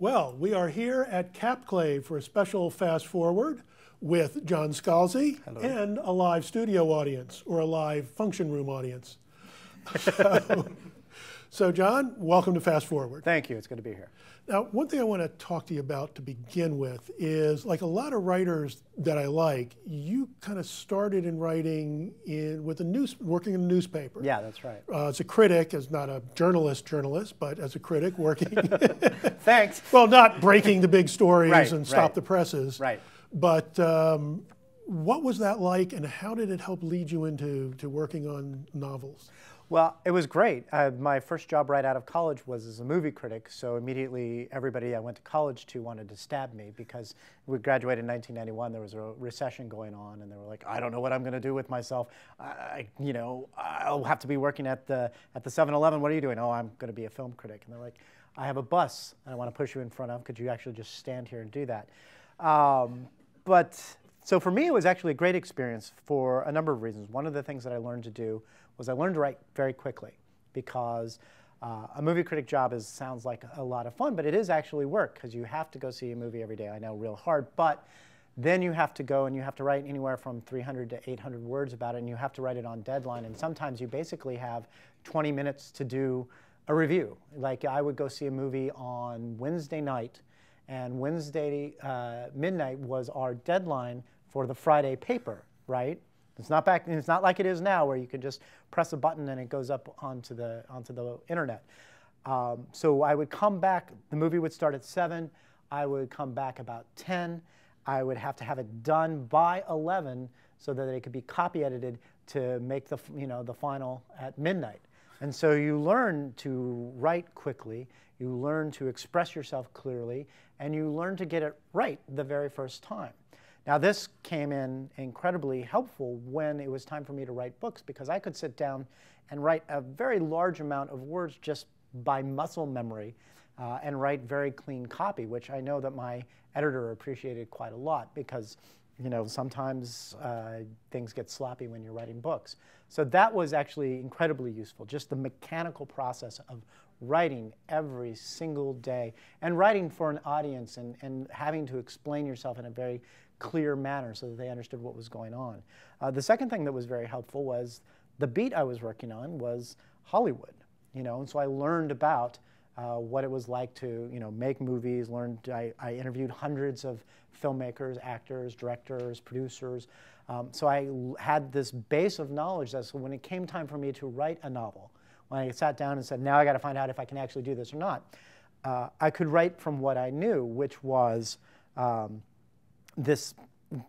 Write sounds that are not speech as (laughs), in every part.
Well, we are here at Capclave for a special fast forward with John Scalzi Hello. and a live studio audience or a live function room audience. (laughs) so, John, welcome to Fast Forward. Thank you. It's good to be here. Now, one thing I want to talk to you about to begin with is like a lot of writers that I like, you kind of started in writing in with a news, working in a newspaper. Yeah, that's right. Uh, as a critic, as not a journalist, journalist, but as a critic working. (laughs) (laughs) Thanks. well, not breaking the big stories Right, and stop right. the presses. Right. But um, what was that like, and how did it help lead you into to working on novels? Well, it was great. Uh, my first job right out of college was as a movie critic, so immediately everybody I went to college to wanted to stab me because we graduated in 1991. There was a recession going on, and they were like, "I don't know what I'm going to do with myself. I, you know, I'll have to be working at the at the 7-Eleven. What are you doing? Oh, I'm going to be a film critic." And they're like, "I have a bus, and I want to push you in front of. Could you actually just stand here and do that?" Um, but so for me, it was actually a great experience for a number of reasons. One of the things that I learned to do was I learned to write very quickly because uh, a movie critic job is sounds like a lot of fun, but it is actually work because you have to go see a movie every day. I know, real hard, but then you have to go and you have to write anywhere from 300 to 800 words about it, and you have to write it on deadline. And sometimes you basically have 20 minutes to do a review. Like I would go see a movie on Wednesday night, and Wednesday uh, midnight was our deadline for the Friday paper, right? It's not back. It's not like it is now, where you can just press a button and it goes up onto the onto the internet. Um, so I would come back. The movie would start at seven. I would come back about ten. I would have to have it done by eleven so that it could be copy edited to make the you know the final at midnight. And so you learn to write quickly. You learn to express yourself clearly, and you learn to get it right the very first time. Now, this came in incredibly helpful when it was time for me to write books because I could sit down and write a very large amount of words just by muscle memory uh, and write very clean copy, which I know that my editor appreciated quite a lot because you know sometimes uh, things get sloppy when you're writing books. So that was actually incredibly useful, just the mechanical process of writing every single day and writing for an audience and, and having to explain yourself in a very clear manner so that they understood what was going on. Uh, the second thing that was very helpful was the beat I was working on was Hollywood, you know, and so I learned about uh, what it was like to, you know, make movies. Learned I, I interviewed hundreds of filmmakers, actors, directors, producers. Um, so I had this base of knowledge that so when it came time for me to write a novel, when I sat down and said, now I got to find out if I can actually do this or not, uh, I could write from what I knew, which was um, this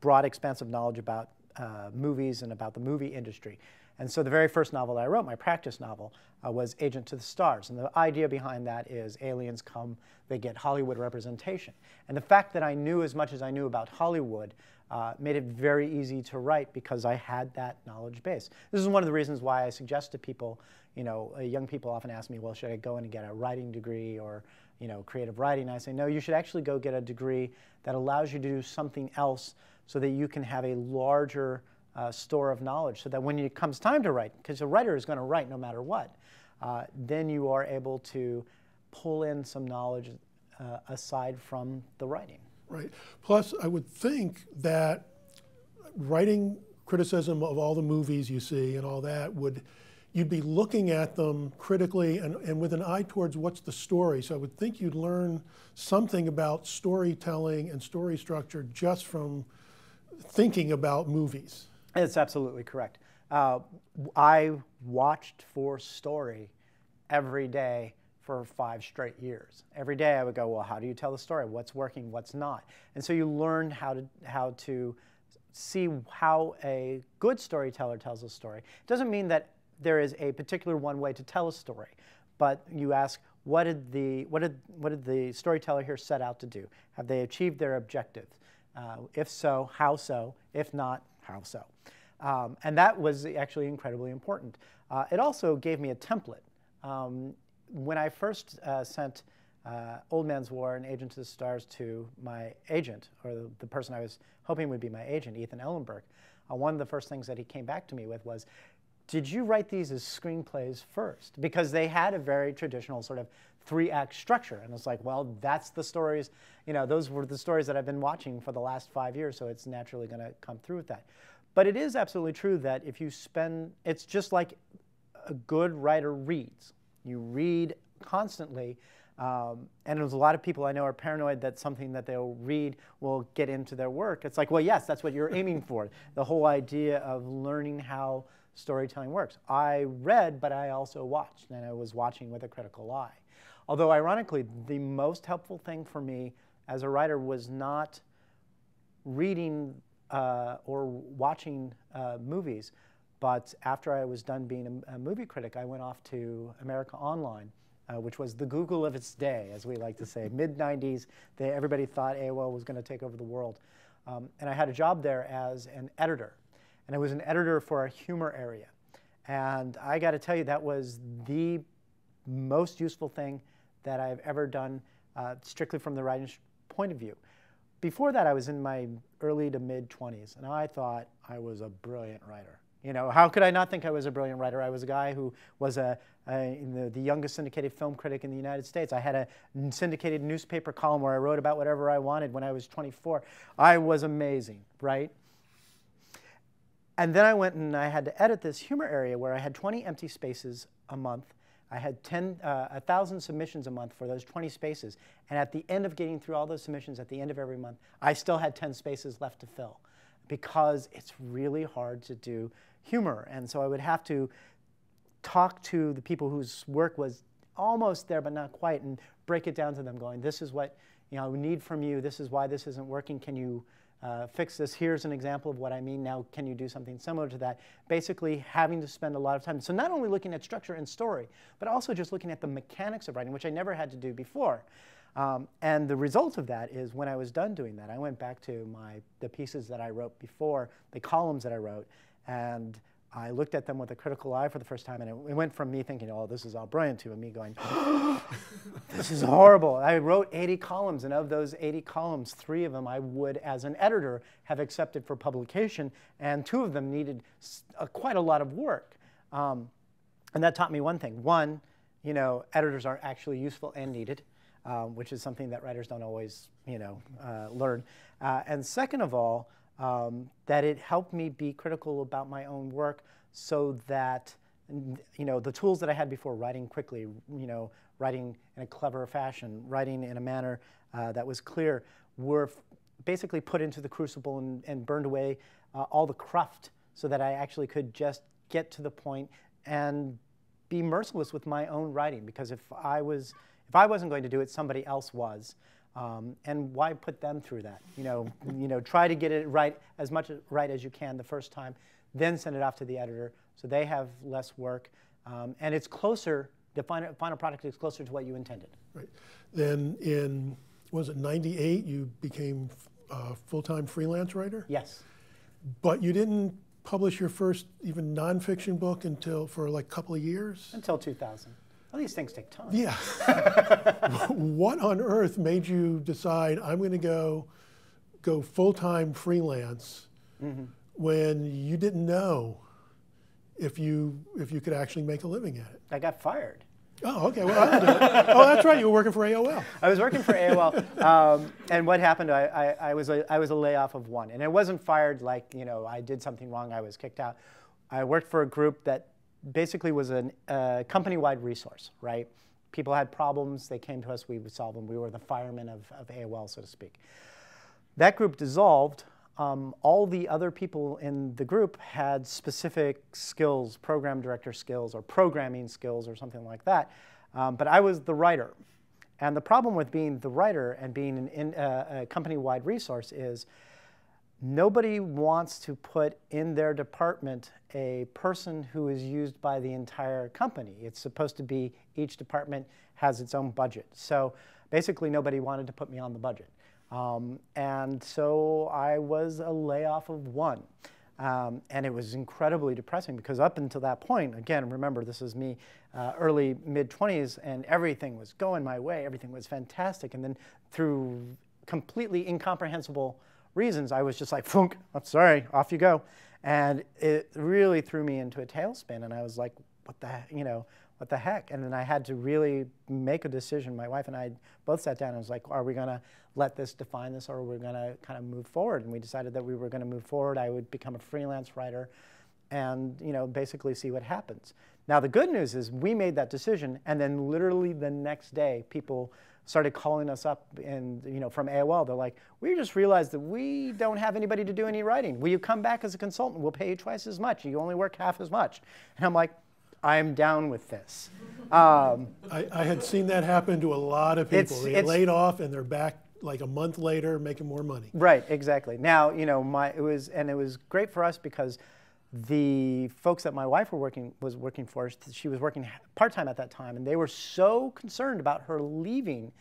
broad expanse of knowledge about uh, movies and about the movie industry. And so the very first novel I wrote, my practice novel, uh, was Agent to the Stars. And the idea behind that is aliens come, they get Hollywood representation. And the fact that I knew as much as I knew about Hollywood uh, made it very easy to write because I had that knowledge base. This is one of the reasons why I suggest to people, you know, uh, young people often ask me, well, should I go in and get a writing degree or, you know, creative writing? I say, no, you should actually go get a degree that allows you to do something else so that you can have a larger uh, store of knowledge so that when it comes time to write, because a writer is going to write no matter what, uh, then you are able to pull in some knowledge uh, aside from the writing. Right. Plus, I would think that writing criticism of all the movies you see and all that would you'd be looking at them critically and, and with an eye towards what's the story. So I would think you'd learn something about storytelling and story structure just from thinking about movies. It's absolutely correct. Uh, I watched for story every day for five straight years. Every day I would go, well, how do you tell the story? What's working? What's not? And so you learn how to how to see how a good storyteller tells a story. It doesn't mean that there is a particular one way to tell a story, but you ask, what did the what did what did the storyteller here set out to do? Have they achieved their objectives? Uh, if so, how so? If not, how so? Um, and that was actually incredibly important. Uh, it also gave me a template. Um, when I first uh, sent uh, Old Man's War and Agent to the Stars to my agent, or the, the person I was hoping would be my agent, Ethan Ellenberg, uh, one of the first things that he came back to me with was, did you write these as screenplays first? Because they had a very traditional sort of three act structure. And it's like, well, that's the stories, you know, those were the stories that I've been watching for the last five years, so it's naturally going to come through with that. But it is absolutely true that if you spend, it's just like a good writer reads. You read constantly. Um, and there's a lot of people I know are paranoid that something that they'll read will get into their work. It's like, well, yes, that's what you're aiming for. (laughs) The whole idea of learning how storytelling works. I read, but I also watched, and I was watching with a critical eye. Although, ironically, the most helpful thing for me as a writer was not reading uh, or watching uh, movies, but after I was done being a, a movie critic, I went off to America Online. Uh, which was the Google of its day, as we like to say. (laughs) Mid 90s, they, everybody thought AOL was going to take over the world. Um, and I had a job there as an editor and I was an editor for our humor area. And I got to tell you, that was the most useful thing that I've ever done, uh, strictly from the writing point of view. Before that, I was in my early to mid 20s, and I thought I was a brilliant writer. You know, how could I not think I was a brilliant writer? I was a guy who was a, a the, the, youngest syndicated film critic in the United States. I had a syndicated newspaper column where I wrote about whatever I wanted when I was 24. I was amazing, right? And then I went and I had to edit this humor area where I had 20 empty spaces a month. I had 10, uh, 1,000 submissions a month for those 20 spaces. And at the end of getting through all those submissions at the end of every month, I still had 10 spaces left to fill because it's really hard to do humor. And so I would have to talk to the people whose work was almost there but not quite and break it down to them going, this is what you know, we need from you, this is why this isn't working, can you uh, fix this. Here's an example of what I mean. Now, can you do something similar to that? Basically, having to spend a lot of time. So, not only looking at structure and story, but also just looking at the mechanics of writing, which I never had to do before. Um, and the result of that is when I was done doing that, I went back to my the pieces that I wrote before, the columns that I wrote, and I looked at them with a critical eye for the first time, and it, it went from me thinking, oh, this is all brilliant, to me going, (gasps) this is horrible. I wrote 80 columns, and of those 80 columns, three of them I would, as an editor, have accepted for publication, and two of them needed uh, quite a lot of work. Um, and that taught me one thing. One, you know, editors are actually useful and needed, um, which is something that writers don't always, you know, uh, learn. Uh, and second of all, um, that it helped me be critical about my own work so that you know the tools that I had before writing quickly, you know, writing in a clever fashion, writing in a manner uh, that was clear, were basically put into the crucible and, and burned away uh, all the cruft so that I actually could just get to the point and be merciless with my own writing because if I was if I wasn't going to do it, somebody else was. Um, and why put them through that? You know, (laughs) you know, try to get it right as much right as you can the first time, then send it off to the editor so they have less work, um, and it's closer. The final, final product is closer to what you intended. Right. Then in was it '98 you became a full-time freelance writer? Yes. But you didn't publish your first even nonfiction book until for like a couple of years. Until 2000. Well, these things take time. Yeah. (laughs) what on earth made you decide I'm going to go go full time freelance mm-hmm. when you didn't know if you if you could actually make a living at it? I got fired. Oh, okay. Well, I oh, that's right. You were working for AOL. (laughs) I was working for AOL, um, and what happened? I, I, I, was a, I was a layoff of one, and I wasn't fired like you know I did something wrong. I was kicked out. I worked for a group that basically was a uh, company-wide resource, right? People had problems, they came to us, we would solve them. We were the firemen of, of AOL, so to speak. That group dissolved. Um, all the other people in the group had specific skills, program director skills, or programming skills, or something like that. Um, but I was the writer. And the problem with being the writer and being an in, uh, a company-wide resource is Nobody wants to put in their department a person who is used by the entire company. It's supposed to be each department has its own budget. So basically, nobody wanted to put me on the budget. Um, and so I was a layoff of one. Um, and it was incredibly depressing because up until that point, again, remember this is me uh, early mid 20s, and everything was going my way, everything was fantastic. And then through completely incomprehensible reasons, I was just like, funk, I'm sorry, off you go. And it really threw me into a tailspin. And I was like, what the you know what the heck? And then I had to really make a decision. My wife and I both sat down and was like, are we going to let this define this or are we going to kind of move forward? And we decided that we were going to move forward. I would become a freelance writer and you know basically see what happens. Now the good news is we made that decision and then literally the next day people started calling us up and you know from AOL they're like we just realized that we don't have anybody to do any writing. Will you come back as a consultant? We'll pay you twice as much. You only work half as much. And I'm like I'm down with this. Um, I, I, had seen that happen to a lot of people. It's, they it's, laid off and they're back like a month later making more money. Right exactly. Now you know my it was and it was great for us because the folks that my wife were working was working for, she was working part time at that time, and they were so concerned about her leaving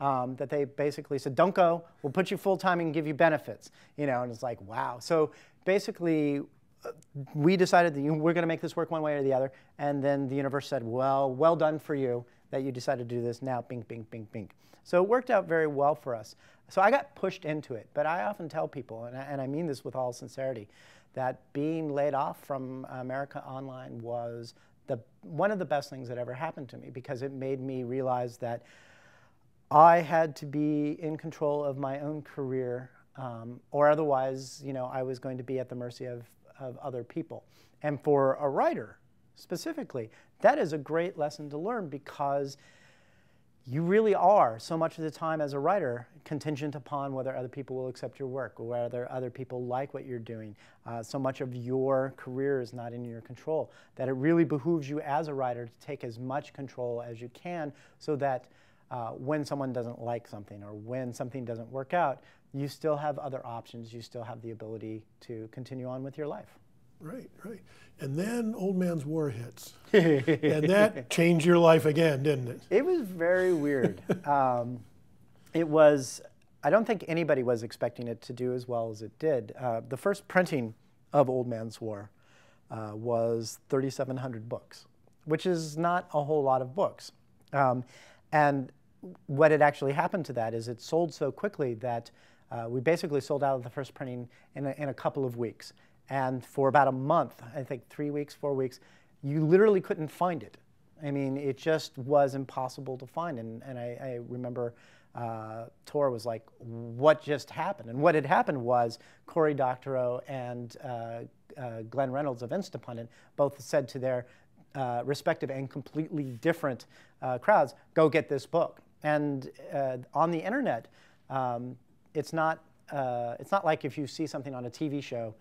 um, that they basically said, "Don't go. We'll put you full time and give you benefits." You know, and it's like, wow. So basically, uh, we decided that we're going to make this work one way or the other, and then the universe said, "Well, well done for you that you decided to do this. Now, bink, bink, bink, bink." So it worked out very well for us. So I got pushed into it, but I often tell people, and I, and I mean this with all sincerity that being laid off from America Online was the, one of the best things that ever happened to me because it made me realize that I had to be in control of my own career um, or otherwise, you know, I was going to be at the mercy of, of other people. And for a writer specifically, that is a great lesson to learn because you really are, so much of the time as a writer, contingent upon whether other people will accept your work or whether other people like what you're doing. Uh, so much of your career is not in your control that it really behooves you as a writer to take as much control as you can so that uh, when someone doesn't like something or when something doesn't work out, you still have other options. You still have the ability to continue on with your life. Right, right. And then Old Man's War hits. (laughs) and that changed your life again, didn't it? It was very weird. (laughs) um, it was, I don't think anybody was expecting it to do as well as it did. Uh, the first printing of Old Man's War uh, was 3,700 books, which is not a whole lot of books. Um, and what had actually happened to that is it sold so quickly that uh, we basically sold out of the first printing in a, in a couple of weeks. And for about a month, I think three weeks, four weeks, you literally couldn't find it. I mean, it just was impossible to find. And, and I, I remember uh, Tor was like, what just happened? And what had happened was Cory Doctorow and uh, uh, Glenn Reynolds of Instapundit both said to their uh, respective and completely different uh, crowds, go get this book. And uh, on the internet, um, it's, not, it's not like if you see something on a TV show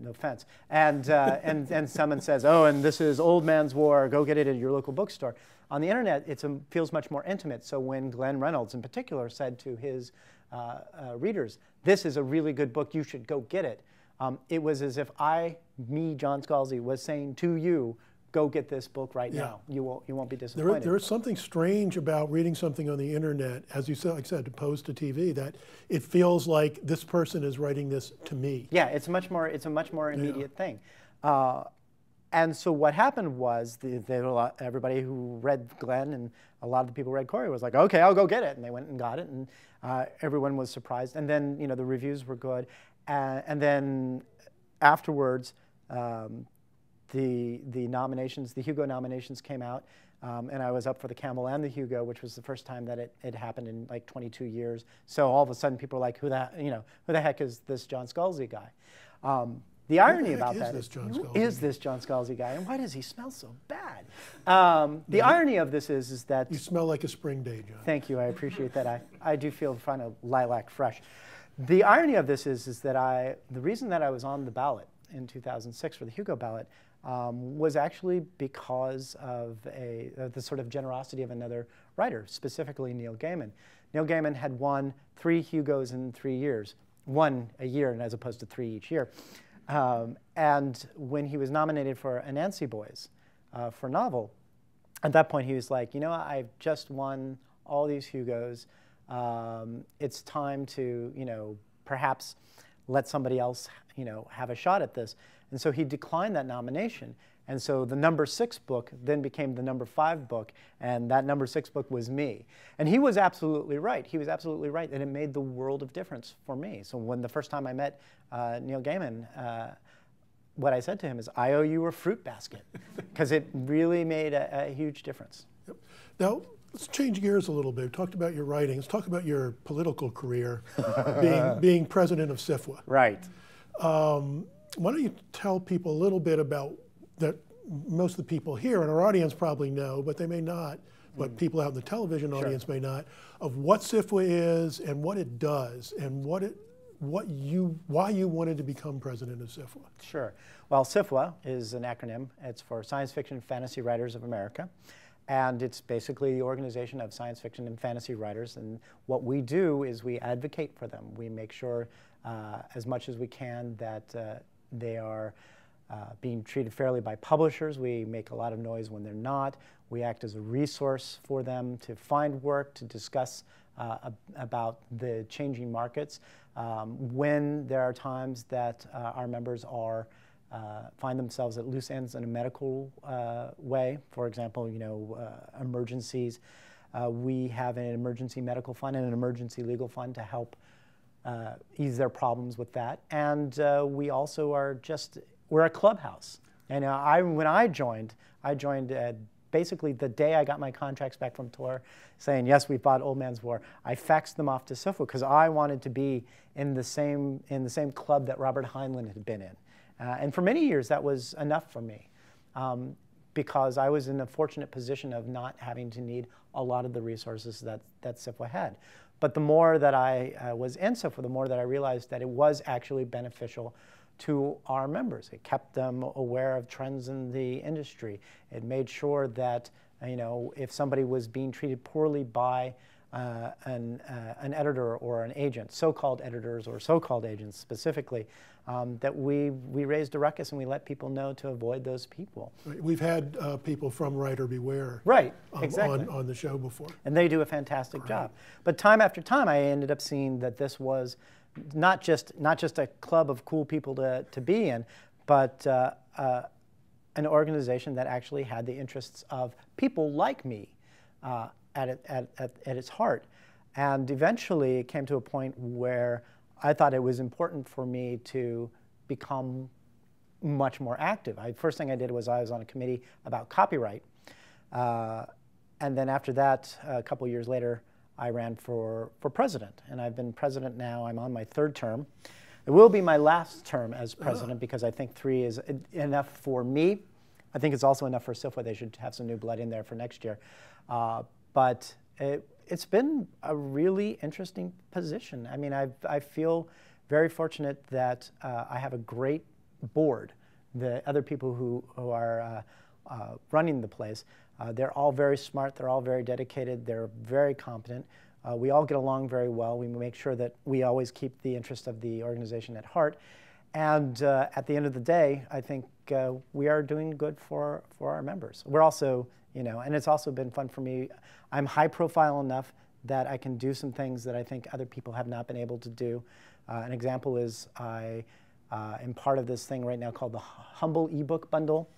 no offense. And, uh, and, and someone says, oh, and this is Old Man's War, go get it at your local bookstore. On the internet, it feels much more intimate. So when Glenn Reynolds, in particular, said to his uh, uh, readers, this is a really good book, you should go get it, um, it was as if I, me, John Scalzi, was saying to you, go get this book right yeah. now. You won't, you won't be disappointed. There, there is something strange about reading something on the internet, as you said, like I said, opposed to TV, that it feels like this person is writing this to me. Yeah, it's much more. It's a much more immediate yeah. thing. Uh, and so what happened was the, the, everybody who read Glenn and a lot of the people who read Cory was like, okay, I'll go get it, and they went and got it, and uh, everyone was surprised. And then you know the reviews were good, and, and then afterwards. Um, the, the nominations, the Hugo nominations came out, um, and I was up for the Campbell and the Hugo, which was the first time that it, it happened in like 22 years. So all of a sudden, people are like, "Who the you know who the heck is this John Scalzi guy?" Um, the irony the about is that is, who is this John Scalzi guy, and why does he smell so bad? Um, the yeah. irony of this is, is that you smell like a spring day, John. Thank you, I appreciate that. I, I do feel kind of lilac fresh. The irony of this is, is that I the reason that I was on the ballot in 2006 for the Hugo ballot um, was actually because of a, the sort of generosity of another writer, specifically Neil Gaiman. Neil Gaiman had won three Hugos in three years, one a year and as opposed to three each year. Um, and when he was nominated for Anansi Boys uh, for novel, at that point he was like, you know, I've just won all these Hugos. Um, it's time to, you know, perhaps let somebody else, you know, have a shot at this. And so he declined that nomination. And so the number six book then became the number five book, and that number six book was me. And he was absolutely right. He was absolutely right, and it made the world of difference for me. So when the first time I met uh, Neil Gaiman, uh, what I said to him is, I owe you a fruit basket, (laughs) because it really made a, a huge difference. Yep. Now, let's change gears a little bit. We talked about your writing. Let's talk about your political career, (laughs) being, being president of SFWA. Right. Um, why don't you tell people a little bit about that most of the people here in our audience probably know, but they may not, but mm. people out in the television audience sure. may not, of what SFWA is and what it does and what it what you why you wanted to become president of SFWA. Sure. Well, SFWA is an acronym. It's for Science Fiction Fantasy Writers of America. And it's basically the organization of science fiction and fantasy writers. And what we do is we advocate for them. We make sure, uh, as much as we can, that uh, they are uh, being treated fairly by publishers. We make a lot of noise when they're not. We act as a resource for them to find work, to discuss uh, about the changing markets. Um, when there are times that uh, our members are uh, find themselves at loose ends in a medical uh, way, for example, you know, uh, emergencies, we have an emergency medical fund and an emergency legal fund to help ease their problems with that. And we also are just we're a clubhouse. And uh, I, when I joined, I joined uh, basically the day I got my contracts back from Tor saying, yes, we bought Old Man's War. I faxed them off to SFWA because I wanted to be in the, same, in the same club that Robert Heinlein had been in. Uh, and for many years, that was enough for me um, because I was in a fortunate position of not having to need a lot of the resources that, that SFWA had. But the more that I uh, was in SFWA, the more that I realized that it was actually beneficial to our members. It kept them aware of trends in the industry. It made sure that you know if somebody was being treated poorly by uh, an, uh, an editor or an agent, so-called editors or so-called agents specifically, um, that we, we raised a ruckus and we let people know to avoid those people. We've had uh, people from Writer Beware right, um, exactly. on, on the show before. And they do a fantastic right. job. But time after time, I ended up seeing that this was not just not just a club of cool people to, to be in, but uh, uh, an organization that actually had the interests of people like me uh, at, it, at, at, at its heart. And eventually it came to a point where I thought it was important for me to become much more active. I, first thing I did was I was on a committee about copyright. Uh, and then after that, a couple years later, I ran for, for president. And I've been president now, I'm on my third term. It will be my last term as president because I think three is enough for me. I think it's also enough for SFWA. They should have some new blood in there for next year. Uh, but it, has been a really interesting position. I mean, i I feel very fortunate that uh, I have a great board. The other people who, who are uh, uh running the place uh, they're all very smart, they're all very dedicated, they're very competent. Uh, we all get along very well. We make sure that we always keep the interest of the organization at heart. And uh, at the end of the day, I think we are doing good for, for our members. We're also, you know, and it's also been fun for me. I'm high profile enough that I can do some things that I think other people have not been able to do. Uh, an example is I uh, am part of this thing right now called the Humble ebook bundle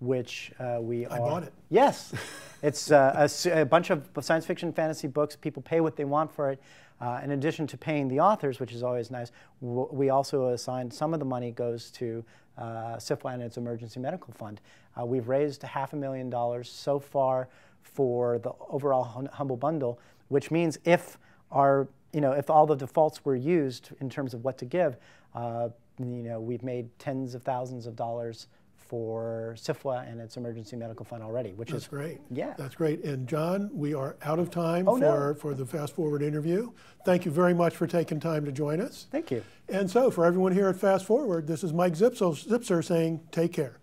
which uh, we I are. bought it. Yes, (laughs) it's uh, a, a, bunch of science fiction fantasy books. People pay what they want for it. Uh, in addition to paying the authors, which is always nice, we also assign some of the money goes to uh, SFWA and its emergency medical fund. Uh, we've raised half a million dollars so far for the overall humble bundle, which means if our you know if all the defaults were used in terms of what to give, uh, you know we've made tens of thousands of dollars for SFWA and its emergency medical fund already, which That's is great. Yeah. That's great. And John, we are out of time oh, for, no. for the Fast Forward interview. Thank you very much for taking time to join us. Thank you. And so for everyone here at Fast Forward, this is Mike Zipser saying take care.